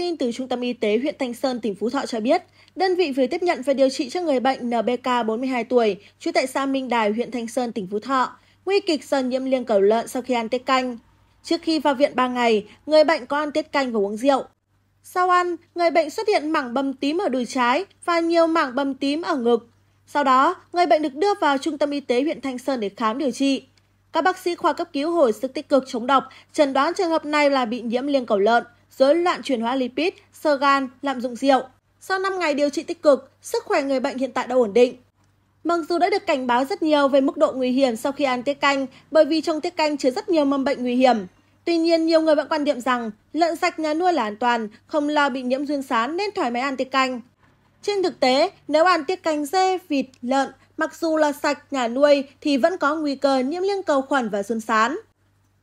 tin từ Trung tâm Y tế huyện Thanh Sơn, tỉnh Phú Thọ cho biết, đơn vị vừa tiếp nhận và điều trị cho người bệnh NBK 42 tuổi, trú tại xã Minh Đài, huyện Thanh Sơn, tỉnh Phú Thọ, nguy kịch do nhiễm liên cầu lợn sau khi ăn tiết canh. Trước khi vào viện 3 ngày, người bệnh có ăn tiết canh và uống rượu. Sau ăn, người bệnh xuất hiện mảng bầm tím ở đùi trái và nhiều mảng bầm tím ở ngực. Sau đó, người bệnh được đưa vào trung tâm y tế huyện Thanh Sơn để khám điều trị. Các bác sĩ khoa cấp cứu hồi sức tích cực chống độc chẩn đoán trường hợp này là bị nhiễm liên cầu lợn, rối loạn chuyển hóa lipid, sơ gan, lạm dụng rượu. Sau 5 ngày điều trị tích cực, sức khỏe người bệnh hiện tại đã ổn định. Mặc dù đã được cảnh báo rất nhiều về mức độ nguy hiểm sau khi ăn tiết canh bởi vì trong tiết canh chứa rất nhiều mầm bệnh nguy hiểm. Tuy nhiên, nhiều người vẫn quan niệm rằng lợn sạch nhà nuôi là an toàn, không lo bị nhiễm duyên sán nên thoải mái ăn tiết canh. Trên thực tế, nếu ăn tiết canh dê, vịt, lợn, mặc dù là sạch nhà nuôi thì vẫn có nguy cơ nhiễm liên cầu khuẩn và xuân sán.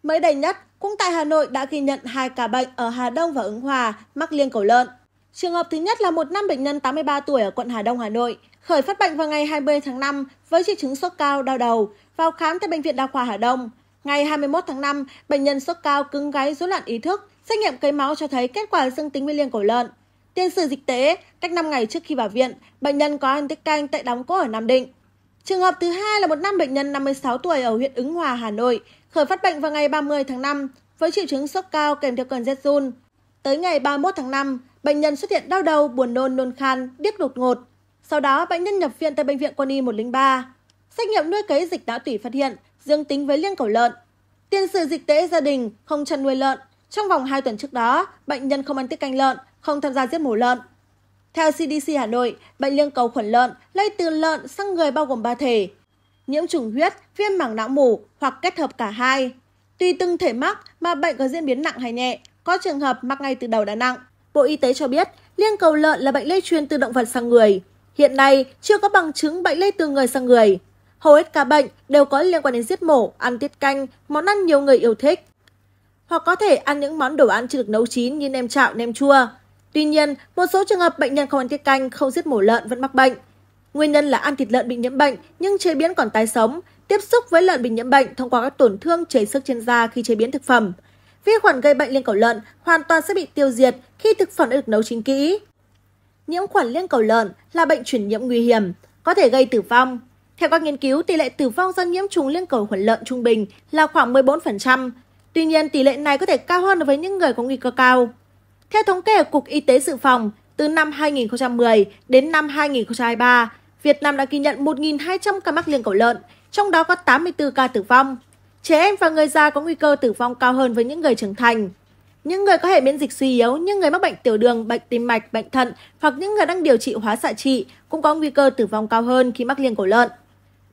Mới đây nhất, cũng tại Hà Nội đã ghi nhận hai ca bệnh ở Hà Đông và Ứng Hòa mắc liên cầu lợn. Trường hợp thứ nhất là một nam bệnh nhân 83 tuổi ở quận Hà Đông, Hà Nội, khởi phát bệnh vào ngày 20 tháng 5 với triệu chứng sốt cao, đau đầu, vào khám tại Bệnh viện Đa khoa Hà Đông. Ngày 21 tháng 5, bệnh nhân sốt cao cứng gáy rối loạn ý thức, xét nghiệm cấy máu cho thấy kết quả dương tính với liên cầu lợn. Tiền sử dịch tễ cách 5 ngày trước khi vào viện, bệnh nhân có ăn tiết canh tại đóng cố ở Nam Định. Trường hợp thứ hai là một nam bệnh nhân 56 tuổi ở huyện Ứng Hòa, Hà Nội, khởi phát bệnh vào ngày 30 tháng 5 với triệu chứng sốt cao kèm theo cơn rét run. Tới ngày 31 tháng 5, bệnh nhân xuất hiện đau đầu, buồn nôn, nôn khan, điếc đột ngột. Sau đó, bệnh nhân nhập viện tại bệnh viện Quân y 103. Xét nghiệm nuôi cấy dịch não tủy phát hiện dương tính với liên cầu lợn. Tiền sử dịch tễ gia đình không chăn nuôi lợn. Trong vòng 2 tuần trước đó, bệnh nhân không ăn tiết canh lợn, không tham gia giết mổ lợn. Theo CDC Hà Nội, bệnh liên cầu khuẩn lợn lây từ lợn sang người bao gồm ba thể. Nhiễm trùng huyết, viêm mảng não mủ hoặc kết hợp cả hai. Tùy từng thể mắc mà bệnh có diễn biến nặng hay nhẹ, có trường hợp mắc ngay từ đầu đã nặng. Bộ Y tế cho biết, liên cầu lợn là bệnh lây truyền từ động vật sang người. Hiện nay, chưa có bằng chứng bệnh lây từ người sang người. Hầu hết ca bệnh đều có liên quan đến giết mổ, ăn tiết canh, món ăn nhiều người yêu thích. Hoặc có thể ăn những món đồ ăn chưa được nấu chín như nem chạo, nem chua. Tuy nhiên, một số trường hợp bệnh nhân không ăn tiết canh, không giết mổ lợn vẫn mắc bệnh. Nguyên nhân là ăn thịt lợn bị nhiễm bệnh nhưng chế biến còn tái sống, tiếp xúc với lợn bị nhiễm bệnh thông qua các tổn thương chảy sức trên da khi chế biến thực phẩm. Vi khuẩn gây bệnh liên cầu lợn hoàn toàn sẽ bị tiêu diệt khi thực phẩm đã được nấu chín kỹ. Nhiễm khuẩn liên cầu lợn là bệnh truyền nhiễm nguy hiểm, có thể gây tử vong. Theo các nghiên cứu, tỷ lệ tử vong do nhiễm trùng liên cầu khuẩn lợn trung bình là khoảng 14%. Tuy nhiên, tỷ lệ này có thể cao hơn đối với những người có nguy cơ cao. Theo thống kê của Cục Y tế Dự phòng, từ năm 2010 đến năm 2023, Việt Nam đã ghi nhận 1.200 ca mắc liên cầu lợn, trong đó có 84 ca tử vong. Trẻ em và người già có nguy cơ tử vong cao hơn với những người trưởng thành. Những người có hệ miễn dịch suy yếu như người mắc bệnh tiểu đường, bệnh tim mạch, bệnh thận hoặc những người đang điều trị hóa xạ trị cũng có nguy cơ tử vong cao hơn khi mắc liên cầu lợn.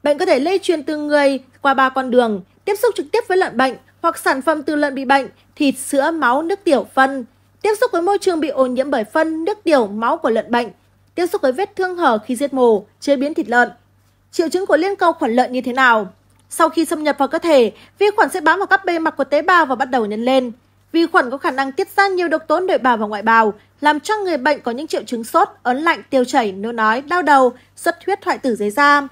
Bệnh có thể lây truyền từ người qua ba con đường, tiếp xúc trực tiếp với lợn bệnh hoặc sản phẩm từ lợn bị bệnh, thịt, sữa, máu, nước tiểu, phân, tiếp xúc với môi trường bị ô nhiễm bởi phân, nước tiểu, máu của lợn bệnh, tiếp xúc với vết thương hở khi giết mổ, chế biến thịt lợn. Triệu chứng của liên cầu khuẩn lợn như thế nào? Sau khi xâm nhập vào cơ thể, vi khuẩn sẽ bám vào các bề mặt của tế bào và bắt đầu nhân lên. Vi khuẩn có khả năng tiết ra nhiều độc tố nội bào và ngoại bào, làm cho người bệnh có những triệu chứng sốt, ớn lạnh, tiêu chảy, nôn nói, đau đầu, xuất huyết hoại tử dưới da.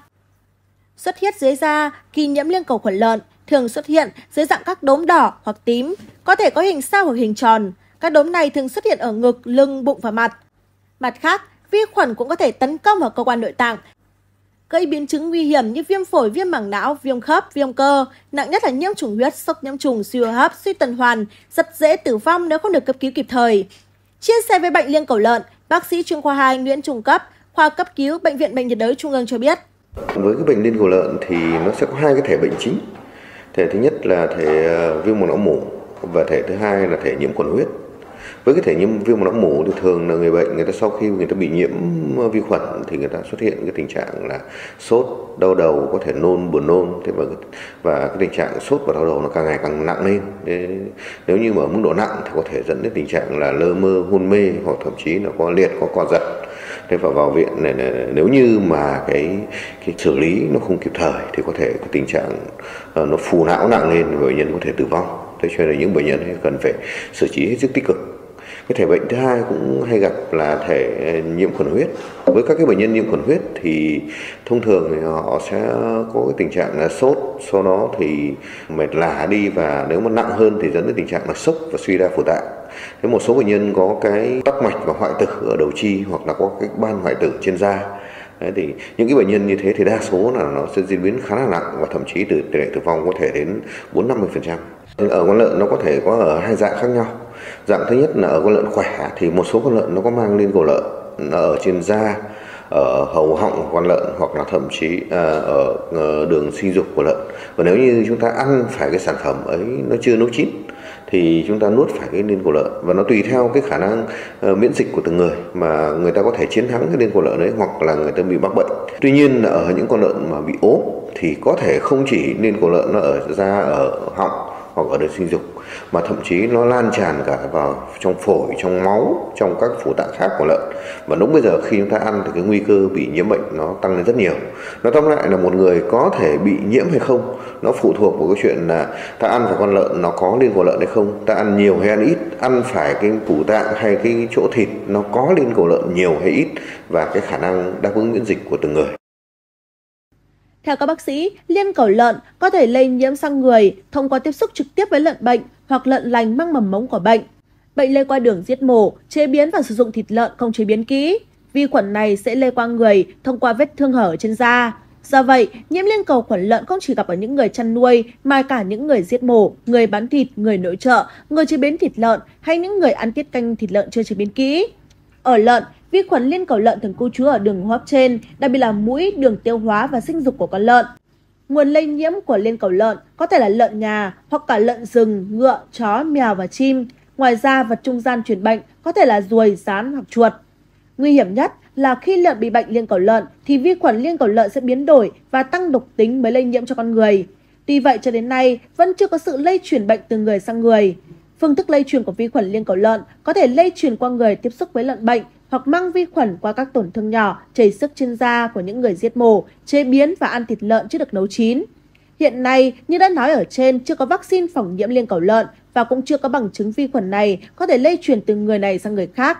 Xuất huyết dưới da khi nhiễm liên cầu khuẩn lợn thường xuất hiện dưới dạng các đốm đỏ hoặc tím, có thể có hình sao hoặc hình tròn. Các đốm này thường xuất hiện ở ngực, lưng, bụng và mặt. Mặt khác, vi khuẩn cũng có thể tấn công vào cơ quan nội tạng, gây biến chứng nguy hiểm như viêm phổi, viêm mảng não, viêm khớp, viêm cơ, nặng nhất là nhiễm trùng huyết, sốc nhiễm trùng, suy hô hấp, suy tuần hoàn, rất dễ tử vong nếu không được cấp cứu kịp thời. Chia sẻ về bệnh liên cầu lợn, bác sĩ chuyên khoa 2 Nguyễn Trung Cấp, khoa cấp cứu bệnh viện bệnh nhiệt đới Trung ương cho biết. Với cái bệnh liên cầu lợn thì nó sẽ có hai cái thể bệnh chính. Thể thứ nhất là thể ờ, viêm mảng não mủ và thể thứ hai là thể nhiễm khuẩn huyết với cái thể nhiễm viêm não mủ thì thường là người bệnh người ta sau khi người ta bị nhiễm ờ, vi khuẩn thì người ta xuất hiện cái tình trạng là sốt đau đầu có thể nôn buồn nôn. Thế và và cái tình trạng sốt và đau đầu nó càng ngày càng nặng lên. Thế nếu như mà ở mức độ nặng thì có thể dẫn đến tình trạng là lơ mơ hôn mê hoặc thậm chí là có liệt có co giật. Thế và vào viện này, này nếu như mà cái cái xử lý nó không kịp thời thì có thể cái tình trạng uh, nó phù não nặng lên và bệnh nhân có thể tử vong. Thế cho nên là những bệnh nhân cần phải xử trí hết sức tích cực cái thể bệnh thứ hai cũng hay gặp là thể ờ, nhiễm khuẩn huyết với các cái bệnh nhân nhiễm khuẩn huyết thì thông thường thì họ sẽ có cái tình trạng là sốt sau đó thì mệt lả đi và nếu mà nặng hơn thì dẫn đến tình trạng là sốc và suy đa phủ tạng thế một số bệnh nhân có cái tắc mạch và hoại tử ở đầu chi hoặc là có cái ban hoại tử trên da Đấy, thì những cái bệnh nhân như thế thì đa số là nó sẽ diễn biến khá là nặng và thậm chí từ tỷ lệ tử vong có thể đến 4 50 phần trăm. Ở con lợn nó có thể có ở hai dạng khác nhau. Dạng thứ nhất là ở con lợn khỏe thì một số con lợn nó có mang lên cổ lợn nó ở trên da ở hầu họng của con lợn hoặc là thậm chí à, ở ờ, đường sinh dục của lợn. Và nếu như chúng ta ăn phải cái sản phẩm ấy nó chưa nấu chín thì chúng ta nuốt phải cái liên cổ lợn. Và nó tùy theo cái khả năng uh, miễn dịch của từng người mà người ta có thể chiến thắng cái liên cổ lợn đấy hoặc là người ta bị mắc bệnh. Tuy nhiên là ở những con lợn mà bị ốm thì có thể không chỉ liên cổ lợn nó ở da ở họng hoặc ở đường sinh dục, mà thậm chí nó lan tràn cả vào trong phổi, trong máu, trong các phủ tạng khác của lợn. Và lúc bây giờ khi chúng ta ăn thì cái nguy cơ bị nhiễm bệnh nó tăng lên rất nhiều. Nó tóm lại là một người có thể bị nhiễm hay không, nó phụ thuộc vào cái chuyện là ta ăn phải con lợn nó có liên cổ lợn hay không, ta ăn nhiều hay ăn ít, ăn phải cái phủ tạng hay cái chỗ thịt nó có liên cổ lợn nhiều hay ít, và cái khả năng đáp ứng miễn dịch của từng người theo các bác sĩ, liên cầu lợn có thể lây nhiễm sang người thông qua tiếp xúc trực tiếp với lợn bệnh hoặc lợn lành mang mầm mống của bệnh. Bệnh lây qua đường giết mổ, chế biến và sử dụng thịt lợn không chế biến kỹ. Vi khuẩn này sẽ lây qua người thông qua vết thương hở trên da. Do vậy, nhiễm liên cầu khuẩn lợn không chỉ gặp ở những người chăn nuôi mà cả những người giết mổ, người bán thịt, người nội trợ, người chế biến thịt lợn hay những người ăn tiết canh thịt lợn chưa chế biến kỹ. Ở lợn, vi khuẩn liên cầu lợn thường cư trú ở đường hô hấp trên, đặc biệt là mũi, đường tiêu hóa và sinh dục của con lợn. Nguồn lây nhiễm của liên cầu lợn có thể là lợn nhà hoặc cả lợn rừng, ngựa, chó, mèo và chim. Ngoài ra, vật trung gian truyền bệnh có thể là ruồi, rán hoặc chuột. Nguy hiểm nhất là khi lợn bị bệnh liên cầu lợn thì vi khuẩn liên cầu lợn sẽ biến đổi và tăng độc tính mới lây nhiễm cho con người. Tuy vậy cho đến nay vẫn chưa có sự lây truyền bệnh từ người sang người. Phương thức lây truyền của vi khuẩn liên cầu lợn có thể lây truyền qua người tiếp xúc với lợn bệnh hoặc mang vi khuẩn qua các tổn thương nhỏ, chảy sức trên da của những người giết mổ, chế biến và ăn thịt lợn chưa được nấu chín. Hiện nay, như đã nói ở trên, chưa có vaccine phòng nhiễm liên cầu lợn và cũng chưa có bằng chứng vi khuẩn này có thể lây truyền từ người này sang người khác.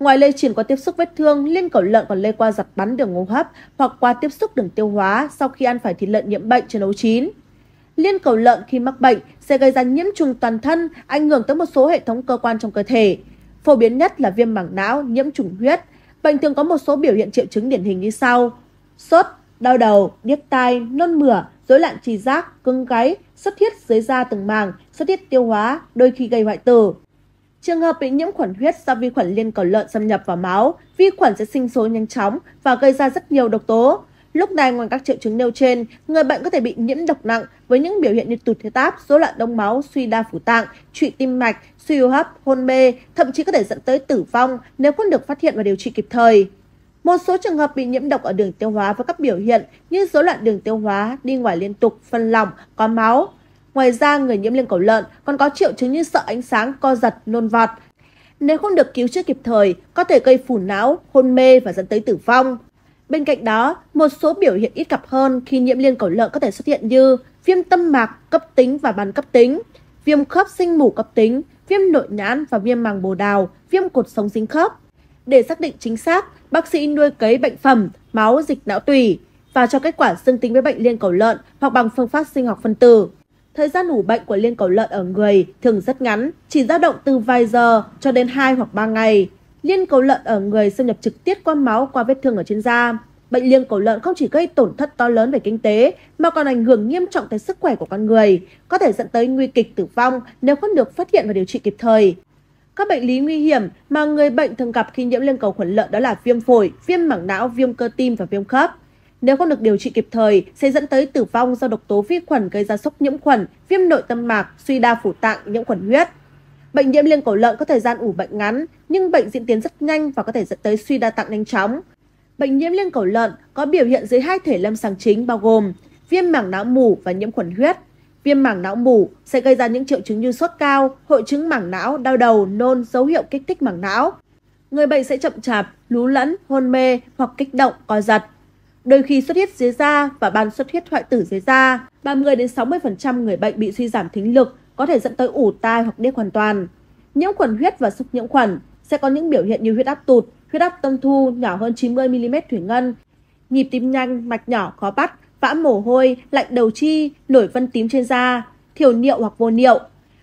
Ngoài lây truyền qua tiếp xúc vết thương, liên cầu lợn còn lây qua giặt bắn đường hô hấp hoặc qua tiếp xúc đường tiêu hóa sau khi ăn phải thịt lợn nhiễm bệnh chưa nấu chín. Liên cầu lợn khi mắc bệnh sẽ gây ra nhiễm trùng toàn thân, ảnh hưởng tới một số hệ thống cơ quan trong cơ thể. Phổ biến nhất là viêm mảng não, nhiễm trùng huyết. Bệnh thường có một số biểu hiện triệu chứng điển hình như sau: sốt, đau đầu, điếc tai, nôn mửa, rối loạn tri giác, cứng gáy, xuất huyết dưới da từng màng, xuất huyết tiêu hóa, đôi khi gây hoại tử. Trường hợp bị nhiễm khuẩn huyết do vi khuẩn liên cầu lợn xâm nhập vào máu, vi khuẩn sẽ sinh sôi nhanh chóng và gây ra rất nhiều độc tố. Lúc này ngoài các triệu chứng nêu trên, người bệnh có thể bị nhiễm độc nặng với những biểu hiện như tụt huyết áp, rối loạn đông máu, suy đa phủ tạng, trụy tim mạch, suy hô hấp, hôn mê, thậm chí có thể dẫn tới tử vong nếu không được phát hiện và điều trị kịp thời. Một số trường hợp bị nhiễm độc ở đường tiêu hóa với các biểu hiện như rối loạn đường tiêu hóa, đi ngoài liên tục, phân lỏng, có máu. Ngoài ra, người nhiễm liên cầu lợn còn có triệu chứng như sợ ánh sáng, co giật, nôn vọt. Nếu không được cứu chữa kịp thời, có thể gây phù não, hôn mê và dẫn tới tử vong. Bên cạnh đó, một số biểu hiện ít gặp hơn khi nhiễm liên cầu lợn có thể xuất hiện như viêm tâm mạc cấp tính và ban cấp tính, viêm khớp sinh mủ cấp tính, viêm nội nhãn và viêm màng bồ đào, viêm cột sống dính khớp. Để xác định chính xác, bác sĩ nuôi cấy bệnh phẩm, máu, dịch não tủy và cho kết quả dương tính với bệnh liên cầu lợn hoặc bằng phương pháp sinh học phân tử. Thời gian ủ bệnh của liên cầu lợn ở người thường rất ngắn, chỉ dao động từ vài giờ cho đến 2 hoặc 3 ngày. Liên cầu lợn ở người xâm nhập trực tiếp qua máu qua vết thương ở trên da. Bệnh liên cầu lợn không chỉ gây tổn thất to lớn về kinh tế mà còn ảnh hưởng nghiêm trọng tới sức khỏe của con người, có thể dẫn tới nguy kịch tử vong nếu không được phát hiện và điều trị kịp thời. Các bệnh lý nguy hiểm mà người bệnh thường gặp khi nhiễm liên cầu khuẩn lợn đó là viêm phổi, viêm mảng não, viêm cơ tim và viêm khớp. Nếu không được điều trị kịp thời sẽ dẫn tới tử vong do độc tố vi khuẩn gây ra sốc nhiễm khuẩn, viêm nội tâm mạc, suy đa phủ tạng, nhiễm khuẩn huyết. Bệnh nhiễm liên cầu lợn có thời gian ủ bệnh ngắn, nhưng bệnh diễn tiến rất nhanh và có thể dẫn tới suy đa tạng nhanh chóng. Bệnh nhiễm liên cầu lợn có biểu hiện dưới hai thể lâm sàng chính bao gồm viêm mảng não mủ và nhiễm khuẩn huyết. Viêm mảng não mủ sẽ gây ra những triệu chứng như sốt cao, hội chứng mảng não, đau đầu, nôn, dấu hiệu kích thích mảng não. Người bệnh sẽ chậm chạp, lú lẫn, hôn mê hoặc kích động, co giật. Đôi khi xuất huyết dưới da và ban xuất huyết hoại tử dưới da. 30 đến 60% người bệnh bị suy giảm thính lực có thể dẫn tới ủ tai hoặc điếc hoàn toàn. nhiễm khuẩn huyết và sốc nhiễm khuẩn sẽ có những biểu hiện như huyết áp tụt, huyết áp tâm thu nhỏ hơn 90 mm thủy ngân, nhịp tim nhanh, mạch nhỏ khó bắt, vã mồ hôi, lạnh đầu chi, nổi vân tím trên da, thiểu niệu hoặc vô niệu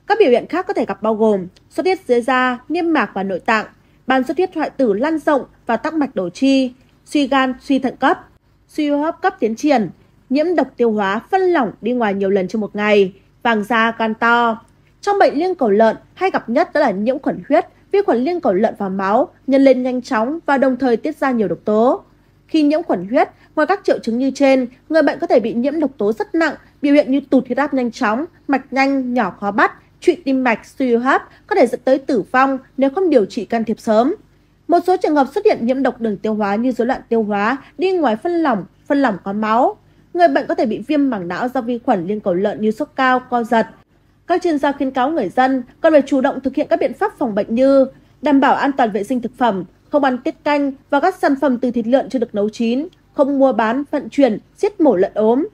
các biểu hiện khác có thể gặp bao gồm xuất huyết dưới da, niêm mạc và nội tạng, ban xuất huyết hoại tử lan rộng và tắc mạch đầu chi, suy gan, suy thận cấp, suy hô hấp cấp tiến triển, nhiễm độc tiêu hóa phân lỏng đi ngoài nhiều lần trong một ngày vàng da gan to. Trong bệnh liên cầu lợn, hay gặp nhất đó là nhiễm khuẩn huyết, vi khuẩn liên cầu lợn vào máu, nhân lên nhanh chóng và đồng thời tiết ra nhiều độc tố. Khi nhiễm khuẩn huyết, ngoài các triệu chứng như trên, người bệnh có thể bị nhiễm độc tố rất nặng, biểu hiện như tụt huyết áp nhanh chóng, mạch nhanh, nhỏ khó bắt, trụy tim mạch, suy hô hấp, có thể dẫn tới tử vong nếu không điều trị can thiệp sớm. Một số trường hợp xuất hiện nhiễm độc đường tiêu hóa như rối loạn tiêu hóa, đi ngoài phân lỏng phân lỏng có máu người bệnh có thể bị viêm mảng não do vi khuẩn liên cầu lợn như sốt cao, co giật. Các chuyên gia khuyến cáo người dân cần phải chủ động thực hiện các biện pháp phòng bệnh như đảm bảo an toàn vệ sinh thực phẩm, không ăn tiết canh và các sản phẩm từ thịt lợn chưa được nấu chín, không mua bán, vận chuyển, giết mổ lợn ốm.